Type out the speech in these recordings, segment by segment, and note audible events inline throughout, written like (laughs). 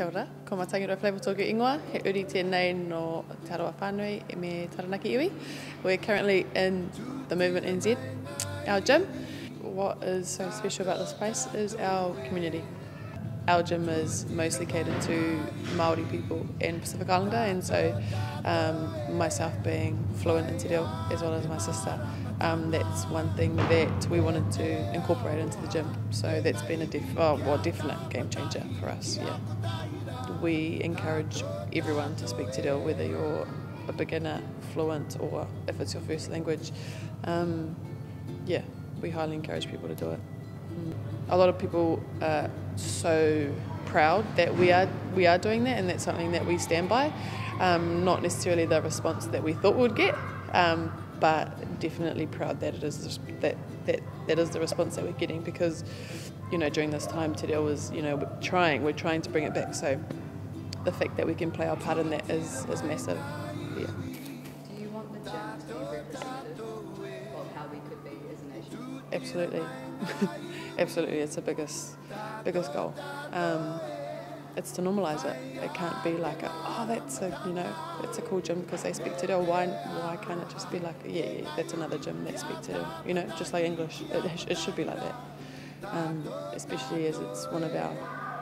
Kia ora, ko Matangi Flavor Tōku Ingoa, he uri tēnei no Te Aroa Whānui e me Taranaki Iwi. We're currently in the Movement NZ, our gym. What is so special about this place is our community. Our gym is mostly catered to Māori people and Pacific Islander and so um, myself being fluent in Te Reo as well as my sister um, that's one thing that we wanted to incorporate into the gym. So that's been a def- oh, well, definite game changer for us. Yeah, we encourage everyone to speak Te Reo, whether you're a beginner, fluent, or if it's your first language. Um, yeah, we highly encourage people to do it. A lot of people are so proud that we are we are doing that, and that's something that we stand by. Um, not necessarily the response that we thought we'd get. Um, but definitely proud that it is that that that is the response that we're getting because you know during this time Te Reo was you know we're trying we're trying to bring it back. So the fact that we can play our part in that is is massive. Yeah. Do you want the gym to be representative of how we could be as a nation? Absolutely (laughs) absolutely it's the biggest biggest goal um, it's to normalise it. It can't be like, a, oh, that's a, you know, it's a cool gym because they speak Te Reo. Why, why can't it just be like, yeah, yeah, that's another gym that speaks te Reo. You know, just like English. It, it should be like that. Um, especially as it's one of our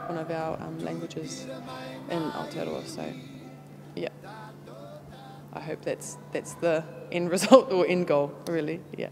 one of our um, languages in Aotearoa. So, yeah, I hope that's that's the end (laughs) result or end goal. Really, yeah.